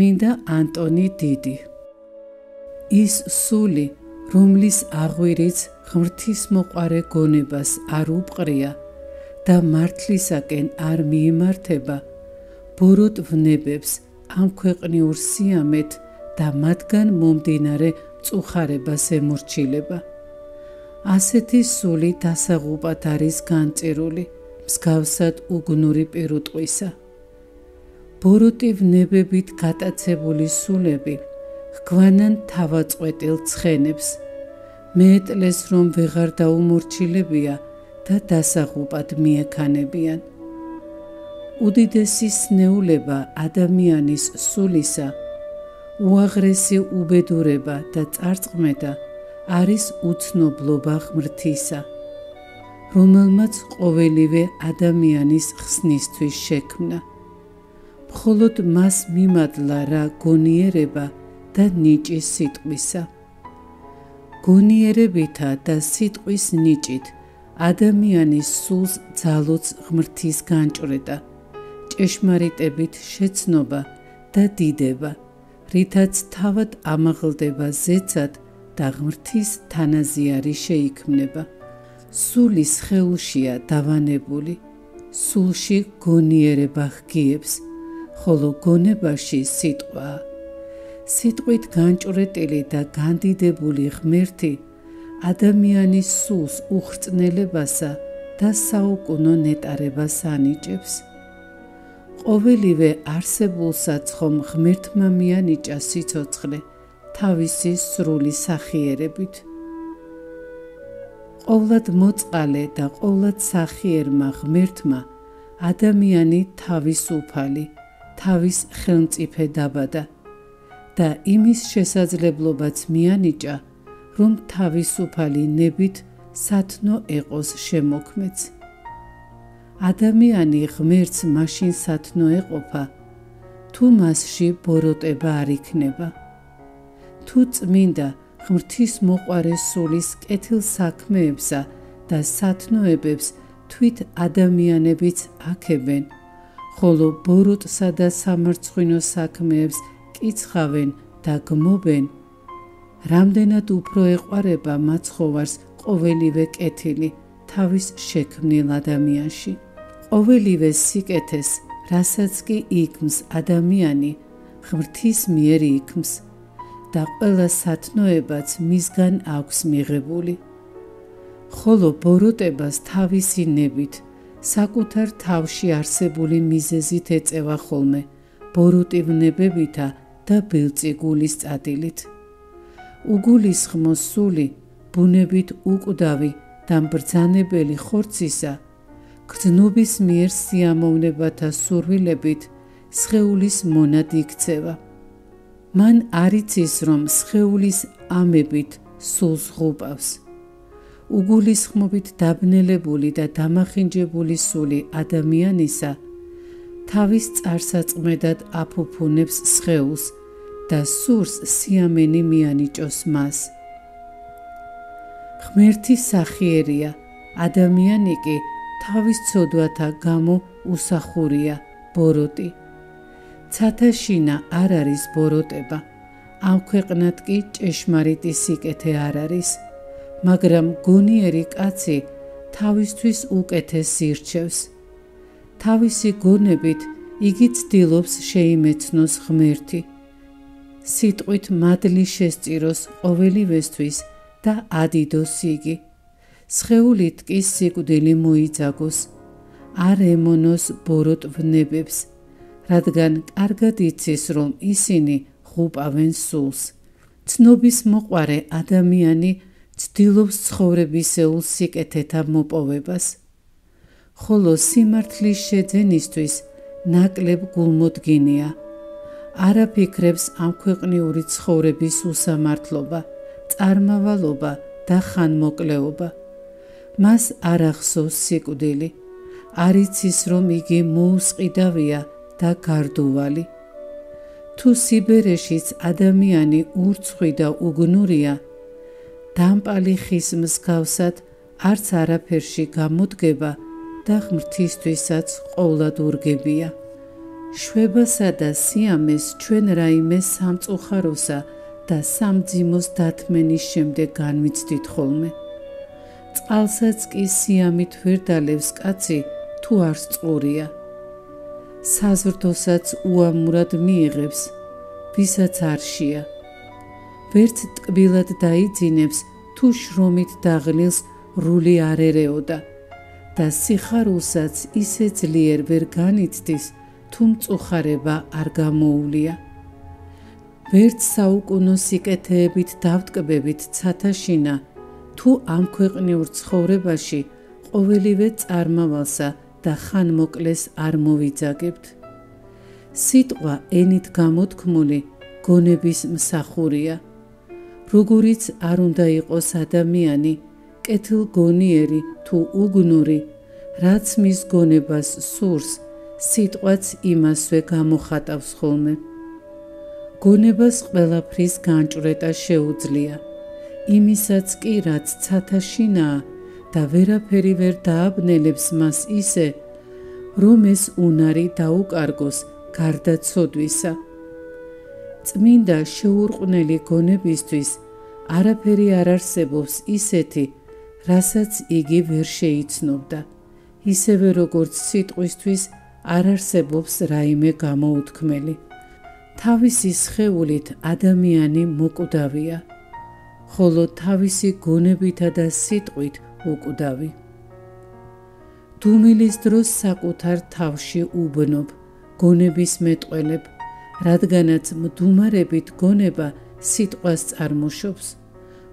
წმინდა ანტონი დიდი. ის სული რომლის აღვირიც ღმრთის მოყარე გონებას არ უპყრია და მართლისაკენ არ მიემართება ბოროტ ვნებებს ამ ქვეყნიურ სიამეთ და მათგან მომდინარე წუხარებას ემორჩილება. ასეთი სული დასაღუპად არის განწირული მსგავსად უგნური პირუტყვისა ბოროტი ვნებებით გატაცებული სულები ჰგვანან თავაწყვეტილ ცხენებს. მეტლეს რომ ვეღარ დაუმორჩილებია და დასაღუპად მიექანებიან. უდიდესი სნეულება ადამიანის სულისა უაღრესი უბედურება და წარწმედა არის უცნობლობა ღმრთისა რომელმაც ყოველივე ადამიანის ხსნისთვის შექმნა მხოლოდ მას მიმადლა რა გონიერება და ნიჭის სიტყვისა. გონიერებითა და სიტყვის ნიჭით ადამიანის სულს ძალოც ღმრთის განჭრედა, ჭეშმარიტებით შეცნობა და დიდება, რითაც თავად ამაღლდება ზეცად და ღმრთის თანაზიარი შეიქმნება. სულის ხეულშია დავანებული, სულში გონიერება ხგიებს, ხოლო გონებაში სიტყვაა. სიტყვით განჭრეტილი და განდიდებული ღმერთი ადამიანის სულს უხრწნელებასა და საუკუნო ნეტარებას ანიჭებს. ყოველივე არსებულსაც ხომ ღმერთმა მიანიჭა სიცოცხლე თავისი სრული სახიერებით. ყოვლად მოწყალე და ყოვლად სახიერმა ღმერთმა ადამიანი თავისუფალი, თავის ხელმწიფე დაბადა. და იმის შესაძლებლობაც მიანიჭა, რომ თავისუფალი ნებით სათნო ეყოს შემოქმეც. ადამიანი ღმერთს მაშინ სათნო ეყოფა, თუ მასში ბოროტება არ იქნება. თუ წმინდა ღმრთის მოყარე სულის კეთილ საქმეებსა და სათნოებებს თვით ადამიანებიც აქებენ, ხოლო ბოროტსა და სამარცხვინო საქმეებს კიცხავენ და გმობენ. რამდენად უფრო ეყარება მაცხოვარს ყოველივე კეთილი თავის შექმნილ ადამიანში? ყოველივე სიკეთეს რასაც კი იქმს ადამიანი ღმრთის მიერ იქმს და ყველა სათნოებაც მისგან აქვს მიღებული. ხოლო ბოროტებას თავისი ნებით საკუთარ თავში არსებული მიზეზით ეწევა ხოლმე ბოროტივნებებითა და ბილწი გულის წადილით. უგულისხმო სული ბუნებით უკვდავი და ბრძანებელი ხორცისა გრძნობის მიერ სიამოვნებათა სურვილებით სხეულის მონად იქცევა. მან არიცის რომ სხეულის ამებით სულს ღუპავს. უგულისხმობით დაბნელებული და დამახინჯებული სული ადამიანისა თავის წარსაწმედად აფუფუნებს სხეულს და სურს სიამენი მიანიჭოს მას. ღმერთი სახიერია, ადამიანი კი თავის ცოდვათა გამო უსახურია, ბოროტი. ცათაშინა არ არის ბოროტება, ამ ქვეყნად კი ჭეშმარიტი სიკეთე არ არის, მაგრამ გონიერი კაცი თავისთვის უკეთეს ირჩევს. თავისი გონებით იგი ცდილობს შეიმეცნოს ღმერთი. სიტყვით მადლი შესწიროს ყოველივესთვის და ადიდოს იგი. სხეულით კი სიკვდილი მოიძაგოს, არ ემონოს ბოროტ ვნებებს, რადგან კარგად იცის, რომ ისინი ღუპავენ სულს. ცნობის მოყარე ადამიანი ცდილობს ცხოვრებისეულ სიკეთეთა მოპოვებას. ხოლო სიმართლის შეძენისთვის ნაკლებ გულმოდგინია. არაფიქრებს ამ ქვეყნიური ცხოვრების უსამართლობა, წარმავალობა და ხანმოკლეობა. მას არ ახსოვს სიკვდილი. არიცის რომ იგი მოუსყიდავია და გარდუვალი. თუ სიბერეშიც ადამიანი ურცხვი და უგნურია, დამპალი ხის მსგავსად არც არაფერში გამოდგება და ღმრთისთვისაც ყოვლად ურგებია. შვებასა და სიამეს ჩვენ რაიმე სამწუხაროსა და სამძიმოს დათმენის შემდეგ განვიცდით ხოლმე. წყალსაც კი სიამით ვერ დალევს კაცი თუ არ წყურია. საზრდოსაც უამურად მიიღებს, ვისაც არშია. ვერც ტკბილად დაიძინებს თუ შრომით დაღლილს რული არ ერეოდა. და სიხარულსაც ისე ძლიერ ვერ განიცდის თუ მწუხარება არ გამოუვლია ვერც საუკუნო სიკეთეებით დავტკბებით ცათაშინა თუ ამ ქვეყნიურ ცხოვრებაში ყოველივე წარმავალსა და ხან მოკლეს არ მოვიძაგებთ. სიტყვა ენით გამოთქმული გონების მსახურია როგორიც არ უნდა იყოს ადამიანი კეთილგონიერი თუ უგნური რაც მის გონებას სურს სიტყვაც იმასვე გამოხატავს ხოლმე. გონებას ყველაფრის განჭრეტა შეუძლია. იმისაც კი რაც ცათაშინაა და ვერაფერი ვერ დააბნელებს მას ისე, რომ ეს უნარი დაუკარგოს გარდაცოდვისა. წმინდა შეურყვნელი გონებისთვის არაფერი არ არსებობს ისეთი, რასაც იგი ვერ შეიცნობდა. ისევე როგორც სიტყვისთვის არ არსებობს რაიმე გამოუთქმელი. თავისი სხეულით ადამიანი მოკვდავია, ხოლო თავისი გონებითა და სიტყვით უკვდავი. დუმილის დროს საკუთარ თავში უბნობ, გონების მეტყველებ, რადგანაც მდუმარებით გონება სიტყვას წარმოშობს,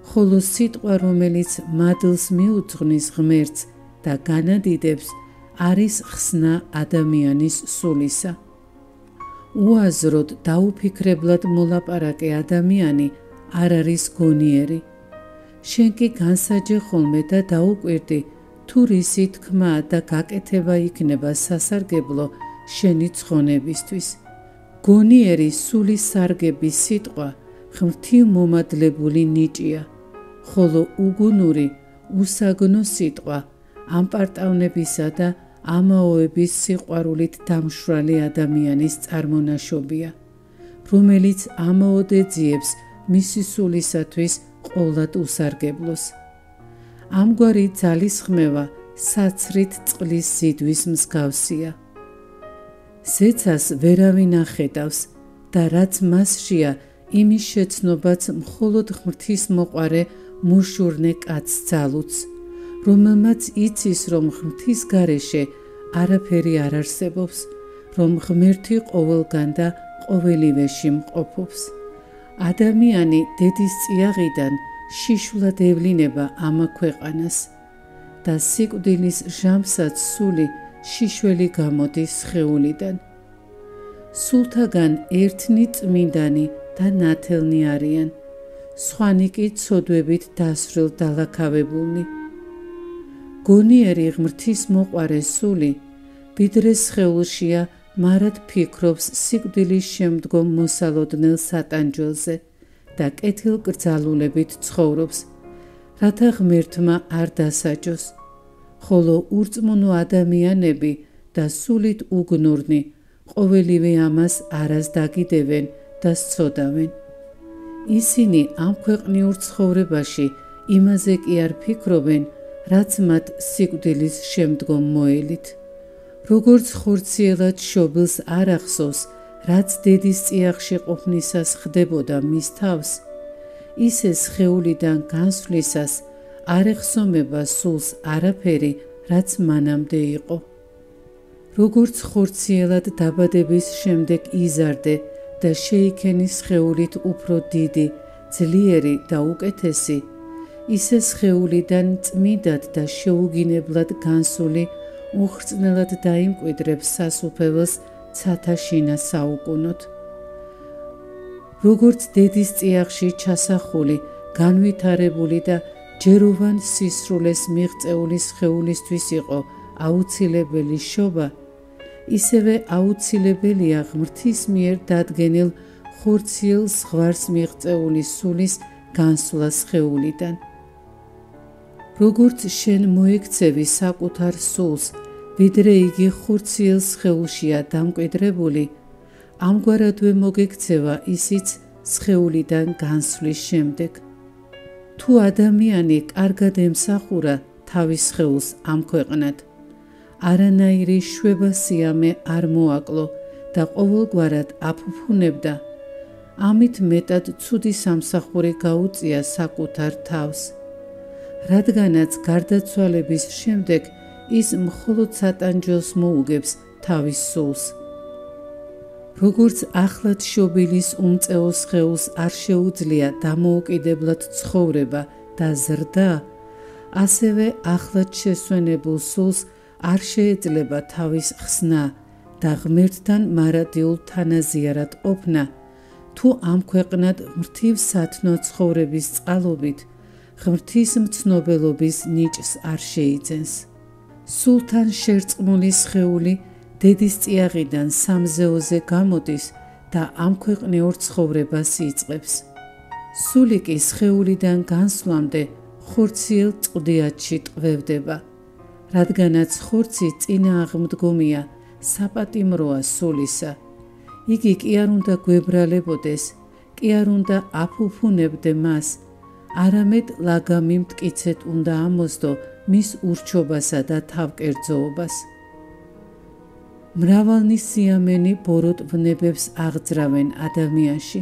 ხოლო სიტყვა რომელიც მადლს მიუძღვნის ღმერთს და განადიდებს, არის ხსნა ადამიანის სულისა. უაზროდ დაუფიქრებლად მოლაპარაკე ადამიანი არ არის გონიერი. შენ კი განსაჯე ხოლმე და დაუკვირდი თუ რისი თქმა და გაკეთება იქნება სასარგებლო შენი ცხონებისთვის. გონიერი სულის სარგების სიტყვა ღმრთი მომადლებული ნიჭია, ხოლო უგუნური უსაგნო სიტყვა ამპარტავნებისა და ამაოების სიყვარულით დამშრალი ადამიანის წარმონაშობია, რომელიც ამაოდეძიებს მისი სულისათვის ყოვლად უსარგებლოს. ამგვარი ძალისხმევა საცრით წყლის სიდვის მსგავსია. ზეცას ვერავინ ახედავს და რაც მასშია, იმის შეცნობაც მხოლოდ ღმრთის მოყარე მუშურნე კაც ძალუც. რომელმაც იცის, რომ ღმრთის გარეშე არაფერი არ არსებობს, რომ ღმერთი ყოველგან და ყოველივეში მყოფობს. ადამიანი დედის წიაღიდან შიშულად ევლინება ამ ქვეყანას და სიკვდილის ჟამსაც სული შიშველი გამოდის ხეულიდან. სულთაგან ერთნი წმინდანი და ნათელნი არიან, სხვანი კი ცოდვებით დასრილ დალაქავებულნი. გონიერი ღმრთის მოყარე სული ვიდრე სხეულშია მარად ფიქრობს სიკვდილის შემდგომ მოსალოდნელ სატანჯველზე და კეთილკრძალულებით ცხოვრობს რათა ღმერთმა არ დასაჯოს ხოლო ურწმუნო ადამიანები და სულით უგნურნი ყოველივე ამას არას დაგიდებენ და სწოდავენ ისინი ამ ქვეყნიურ ცხოვრებაში იმაზე კი არ ფიქრობენ რაც მათ სიკვდილის შემდგომ მოელით. როგორც ხორციელად შობილს არ ახსოვს, რაც დედის წიაღში ყოფნისას ხდებოდა მის თავს, ისე სხეულიდან განსვლისას არ ეხსომება სულს არაფერი, რაც მანამდე იყო. როგორც ხორციელად დაბადების შემდეგ იზარდე და შეიქენი სხეულით უფრო დიდი, ძლიერი და უკეთესი, ისე სხეულიდან წმიდად და შეუგინებლად განსული უხრწნელად დაიმკვიდრებს სასუფეველს ცათაშინა საუკუნოთ. როგორც დედის წიაღში ჩასახული, განვითარებული და ჯეროვან სისრულეს მიღწეული სხეულისთვის იყო აუცილებელი შობა, ისევე აუცილებელია ღმრთის მიერ დადგენილ ხორციელ ზღვარს მიღწეული სულის განსვლა სხეულიდან. როგორც შენ მოექცევი საკუთარ სულს ვიდრე იგი ხურციელ სხეულშია დამკვიდრებული, ამგვარადვე მოგექცევა ისიც სხეულიდან განსვლის შემდეგ. თუ ადამიანი კარგად ემსახურა თავის სხეულს ამ ქვეყნად, არანაირი შვება სიამე არ მოაკლო და ყოველგვარად აფუფუნებდა. ამით მეტად ცუდი სამსახური გაუწია საკუთარ თავს. რადგანაც გარდაცვალების შემდეგ ის მხოლოდ სატანჯოს მოუგებს თავის სულს. როგორც ახლად შობილის უმწეო სხეულს არ შეუძლია დამოუკიდებლად ცხოვრება და ზრდა, ასევე ახლად შესვენებულ სულს არ შეეძლება თავის ხსნა და ღმერთთან მარადიულ თანაზიარად ყოფნა, თუ ამ ქვეყნად ღმრთივ სათნო ცხოვრების წყალობით ღმრთის მცნობელობის ნიჭს არ შეიძენს. სულთან შერწყმული სხეული დედის წიაღიდან სამზეოზე გამოდის და ამქვეყნიურ ცხოვრებას იწყებს. სული კი სხეულიდან განსვლამდე ხორციელ წყდიათში ტყვევდება, რადგანაც ხორცი წინააღმდგომია საპატიმროა სულისა. იგი კი არ უნდა გვებრალებოდეს, კი არ უნდა აფუფუნებდე მას, არამედ ლაგამი მткиცეთ უნდა ამოსდო მის ურჩობასა და თავკერძოობას. მრავალნი სიამენი ბოროტ ვნებებს აღძრავენ ადამიანში.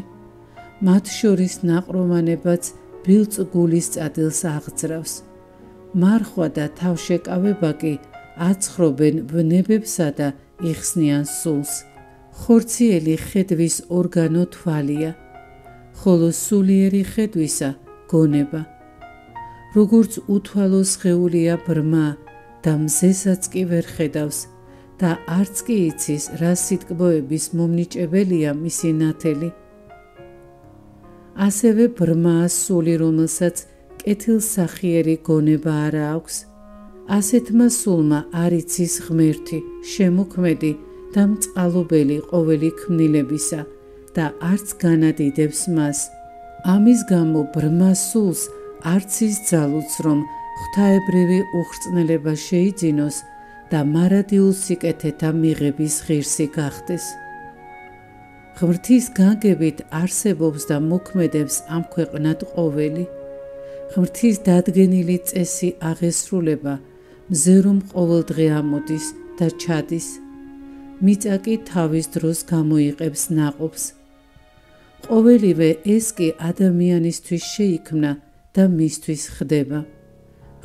მათ შორის ნაყრომანებაც ბილწგულის წადილს აღძრავს. მარხვა და თავშეკავება კი აცხრობენ ვნებებსა და იხსნიან სულს. ხორციელი ხედვის ორგანო თვალია, ხოლო სულიერი ხედვისა გონება. როგორც უთვალო სხეულია ბრმა და მზესაც კი ვერ ხედავს და არც კი იცის რა სიტკბოების მომნიჭებელია მისი ნათელი. ასევე ბრმაა სული, რომელსაც კეთილსახიერი გონება არა აქვს. ასეთმა სულმა არ იცის ღმერთი, შემოქმედი და მწყალობელი ყოველი ქმნილებისა და არც განადიდებს მას. ამის გამო ბრმა სულს არც ის ძალუც რომ ღვთაებრივი უხრწნელება შეიძინოს და მარადილ სიკეთეთა მიღების ღირსი გახდეს. ღმრთის განგებით არსებობს და მოქმედებს ამ ქვეყნად ყოველი. ღმრთის დადგენილი წესი აღესრულება, მზე რომ ყოველდღე ამოდის და ჩადის. მიწა კი თავის დროს გამოიყებს ناقობს. ყოველივე ეს კი ადამიანისთვის შეიქმნა და მისთვის ხდება.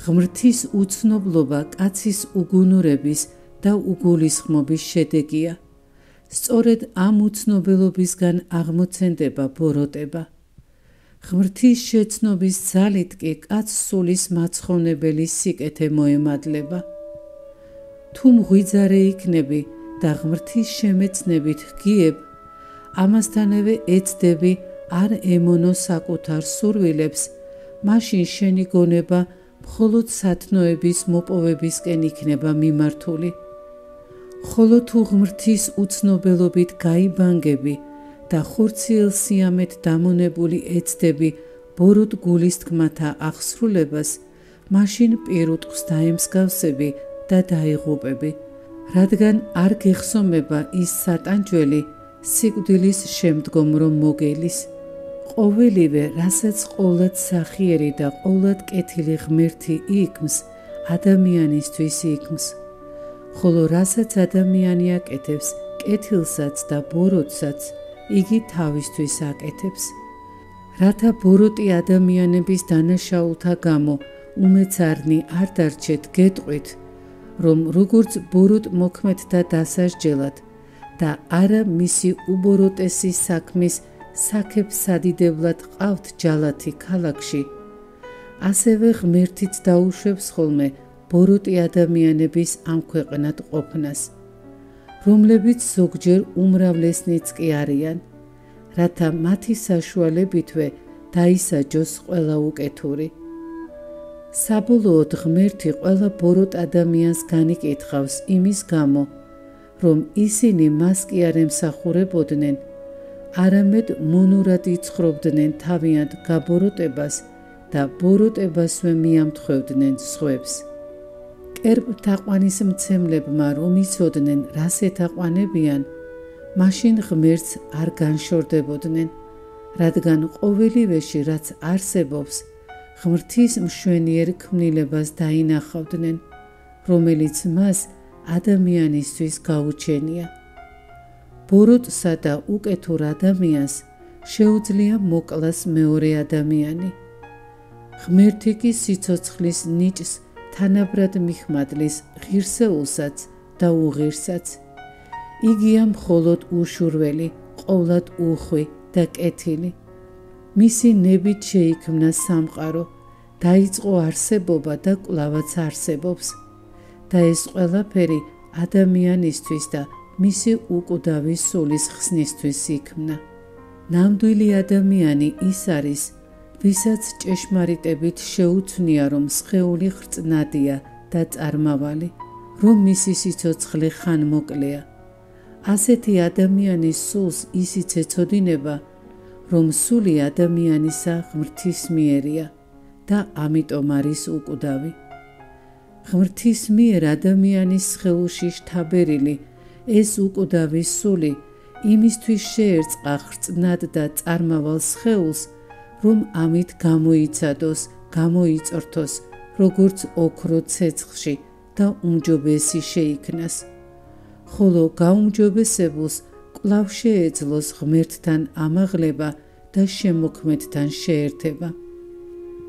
ღმრთის უცნობლობა კაცის უგუნურების და უგულისხმობის შედეგია სწორედ ამ უცნობელობისგან აღმოცენდება ბოროტება. ღმრთის შეცნობის ძალით კი კაც სულის მაცხოვნებელი სიკეთე მოემადლება. თუ მღვიძარე იქნები და ღმრთის შემეცნებით გიებ, ამასთანავე ეცდები არ ემონო საკუთარ სურვილებს, მაშინ შენი გონება მხოლოდ სათნოების მოპოვებისკენ იქნება მიმართული. ხოლო თუ ღმრთის უცნობელობით გაიბანგები და ხურციელ სიამეთ დამონებული ეცდები ბოროტ გულის თქმათა აღსრულებას, მაშინ პირუტყს დაემსგავსები და დაიღუპები, რადგან არ გეხსომება ის სატანჯველი სიკვდილის შემდგომ რომ მოგელის. ყოველივე, რასაც ყოვლად სახიერი და ყოვლად კეთილი ღმერთი იქმს, ადამიანისთვის იქმს. ხოლო რასაც ადამიანი აკეთებს, კეთილსაც და ბოროტსაც იგი თავისთვის აკეთებს. რათა ბოროტი ადამიანების დანაშაულთა გამო უმეცარნი არ დარჩეთ გეტყვით, რომ როგორც ბოროტ მოქმედთა დასასჯელად და არა მისი უბოროტესი საქმის საქებს სადიდებლად ყავთ ჯალათი ქალაქში, ასევე ღმერთიც დაუშვებს ხოლმე ბოროტი ადამიანების ამ ქვეყნად ყოფნას, რომლებიც ზოგჯერ უმრავლესნიც კი არიან, რათა მათი საშუალებითვე დაისაჯოს ყველა უკეთური. საბოლოოდ ღმერთი ყველა ბოროტ ადამიანს განიკითხავს იმის გამო, რომ ისინი მას კი არ ემსახურებოდნენ, არამედ მონურად იცხრობდნენ თავიანთ გაბოროტებას და ბოროტებასვე მიამთხვევდნენ სხვებს. კერპთაყვანის მცემლებმა რომ იცოდნენ, რას ეთაყვანებიან, მაშინ ღმერთს არ განშორდებოდნენ, რადგან ყოველივეში რაც არსებობს, ღმრთის მშვენიერ ქმნილებას დაინახავდნენ, რომელიც მას ადამიანისთვის გაუჩენია. ბოროტსა და უკეთურ ადამიანს შეუძლია მოკლას მეორე ადამიანი. ღმერთი კი სიცოცხლის ნიჭს თანაბრად მიხმადლის ღირსეულსაც და უღირსაც. იგია მხოლოდ უშურველი, ყოვლად უხვი და კეთილი. მისი ნებით შეიქმნა სამყარო, დაიწყო არსებობა და კვლავაც არსებობს. და ეს ყველაფერი ადამიანისთვის და მისი უკვდავი სულის ხსნისთვის იქმნა. ნამდვილი ადამიანი ის არის, ვისაც ჭეშმარიტებით შეუცნია, რომ სხეული ხრწნადია და წარმავალი, რომ მისი სიცოცხლე ხანმოკლეა. ასეთი ადამიანის სულს ისიც ეწოდინება, რომ სული ადამიანისა ღმრთის მიერია და ამიტომ არის უკვდავი. ღმრთის მიერ ადამიანის სხეულში შთაბერილი ეს უკვდავი სული იმისთვის შეერწყა ხრწნად და წარმავალ სხეულს, რომ ამით გამოიცადოს, გამოიწრთოს, როგორც ოქრო ცეცხლში და უმჯობესი შეიქმნას. ხოლო გაუმჯობესებულს კვლავ შეეძლოს ღმერთთან ამაღლება და შემოქმედთან შეერთება.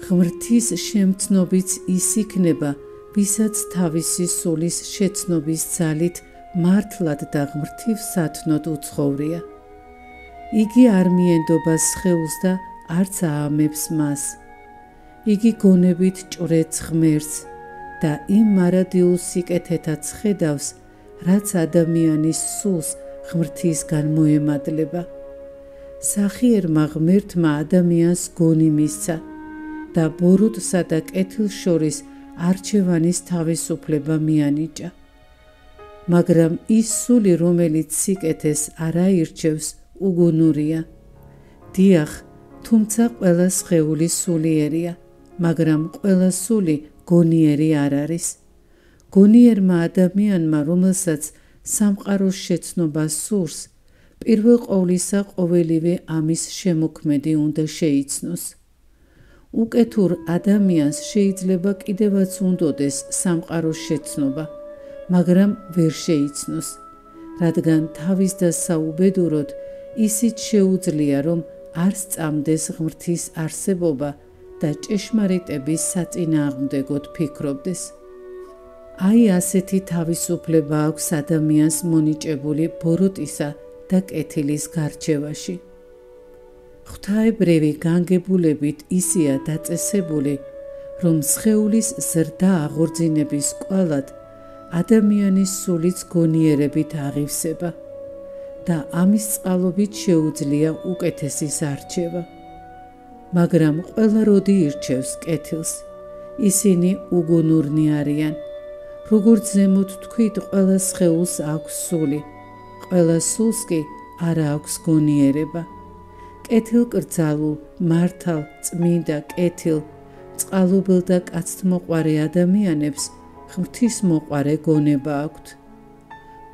ღმრთის შემცნობიც ის იქნება, ვისაც თავისი სულის შეცნობის ძალით – მართლად და ღმრთივ სათნოდ უცხოვრია. იგი არ მიენდობას ხეულს და არც აამებს მას. იგი გონებით ჭრეც ღმერთს და იმ მარადიულ სიკეთეთაც ხედავს, რაც ადამიანის სულს ღმრთისგან მოემადლება. სახიერმა ღმერთმა ადამიანს გონი მისცა და ბოროტსა და კეთილს შორის არჩევანის თავისუფლება მიანიჭა. მაგრამ ის სული, რომელიც სიკეთეს არ აირჩევს, უგუნურია. დიახ, თუმცა ყველა სხეული სულიერია, მაგრამ ყველა სული გონიერი არ არის. გონიერმა ადამიანმა, რომელსაც სამყაროს შეცნობა სურს, პირველ ყოვლისა ყოველივე ამის შემოქმედი უნდა შეიცნოს. უკეთურ ადამიანს შეიძლება კიდევაც უნდოდეს სამყაროს შეცნობა. მაგრამ ვერ შეიცნოს, რადგან თავის და საუბედუროდ ისიც შეუძლია, რომ არ სწამდეს ღმრთის არსებობა და ჭეშმარიტების საწინააღმდეგოდ ფიქრობდეს. აი ასეთი თავისუფლება აქვს ადამიანს მონიჭებული ბოროტისა და კეთილის გარჩევაში. ღვთაებრევი განგებულებით ისია დაწესებული, რომ სხეულის ზრდა აღორძინების კვალად ადამიანის სულიც გონიერებით აღივსება და ამის წყალობით შეუძლია უკეთესის არჩევა. მაგრამ ყველა როდი ირჩევს კეთილს. ისინი უგუნურნი არიან. როგორც ზემოთ თქვით, ყველა სხეულს აქვს სული. ყველა სულს კი არ აქვს გონიერება. კეთილ კრძალულ, მართალ, წმინდა, კეთილ, წყალობილ და კაცთმოყარე ადამიანებს ღვთის მოყარე გონება აქვთ.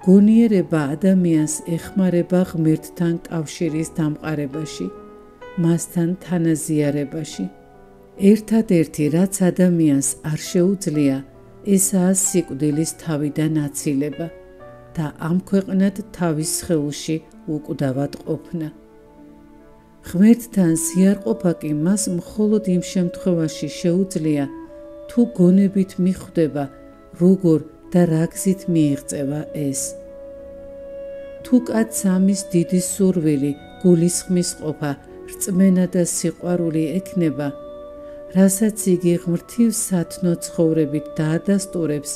გონიერება ადამიანს ეხმარება ღმერთთან კავშირის დამყარებაში, მასთან თანაზიარებაში. ერთადერთი რაც ადამიანს არ შეუძლია, ესაა სიკვდილის თავიდან აცილება და ამ ქვეყნად თავის ხეულში უკვდავად ყოფნა. ღმერთთან ზიარყოფა კი მას მხოლოდ იმ შემთხვევაში შეუძლია, თუ გონებით მიხვდება, როგორ და რა გზით მიიღწევა ეს. თუ კაც ამის დიდი სურვილი, გულისხმის ყოფა, რწმენა და სიყვარული ექნება, რასაც იგი ღმრთის სათნო ცხოვრებით დაადასტურებს,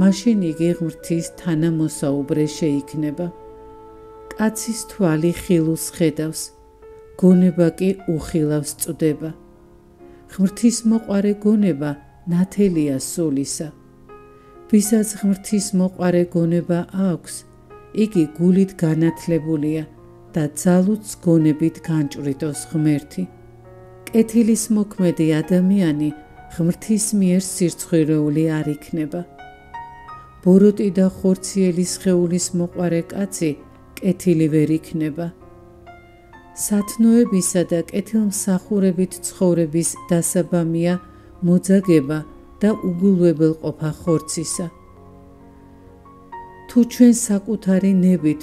მაშინ იგი ღმრთის თანამოსაუბრე შეიქნება. კაცის თვალი ხილულს ხედავს, გონება კი უხილავს წდება. ღმრთის მოყარე გონება ნათელია სულისა. ვისაც ღმრთის მოყარე გონება აქვს, იგი გულით განათლებულია და ძალუც გონებით განჭრიტოს ღმერთი. კეთილის მოქმედი ადამიანი ღმრთის მიერ სირცხვირეული არ იქნება. ბოროტი და ხორციელი სხეულის მოყარე კაცი კეთილი ვერ იქნება. სათნოებისა და კეთილმსახურებით ცხოვრების დასაბამია მოძაგება და უგულვებელ ყოფა ხორცისა. თუ ჩვენ საკუთარი ნებით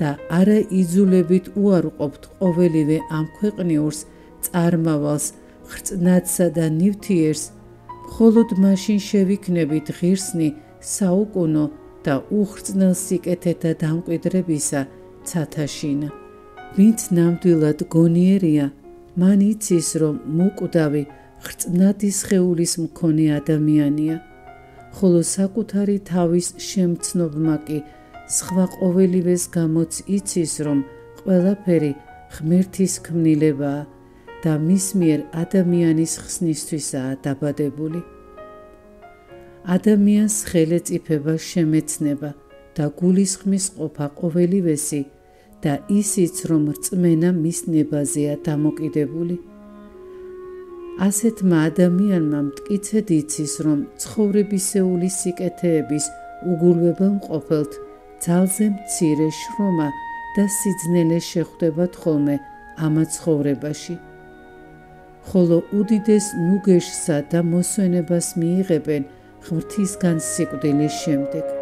და არა იძულებით უარყოფთ ყოველივე ამ ქვეყნიურს, წარმავალს, ხრწნაცა და ნივთიერს, მხოლოდ მაშინ შევიქნებით ღირსნი საუკუნო და უხრწნელ სიკეთეთა დამკვიდრებისა ცათაშინა. ვინც ნამდვილად გონიერია, მან იცის, რომ მოკვდავი ხრწნადი სხეულის მქონე ადამიანია. ხოლო საკუთარი თავის შემცნობმა კი სხვა ყოველივეს გამოც იცის, რომ ყველაფერი ღმერთის ქმნილებაა და მის მიერ ადამიანის ხსნისთვისაა დაბადებული. ადამიანს ხელეწიფება შემეცნება და გულისხმის ყოფა ყოველივესი და ისიც რომ რწმენა მის ნებაზეა დამოკიდებული. ასეთმა ადამიანმა მткиცედ იცის, რომ ცხოვრებისეული სიკეთეების უგულებელ მყოფელთ ძალზე მცირე შრომა და სიძნელე შეხვდებათ ხოლმე ამა ცხოვრებაში. ხოლო უდიდეს ნუგეშსა და მოსვენებას მიიღებენ ღმრთისგან სიკვდილის შემდეგ.